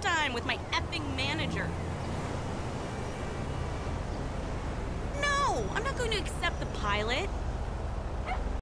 time with my effing manager.